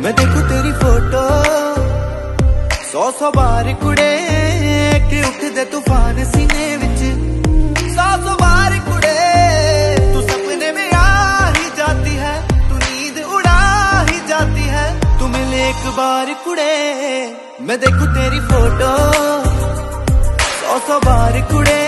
ਮੈਂ ਦੇਖੂ ਤੇਰੀ ਫੋਟੋ ਸੌ ਸੌ ਬਾਰ ਕੁੜੇ ਕਿ ਉੱਠਦੇ ਤੂਫਾਨ ਸੀਨੇ ਵਿੱਚ ਸੌ ਸੌ ਬਾਰ ਕੁੜੇ ਤੂੰ ਸੁਪਨੇ में आ ही जाती है तू नींद उड़ा ही जाती है तू मिले एक बार कुड़े मैं देखू तेरी फोटो सौ सौ बार कुड़े मैं देखू तेरी फोटो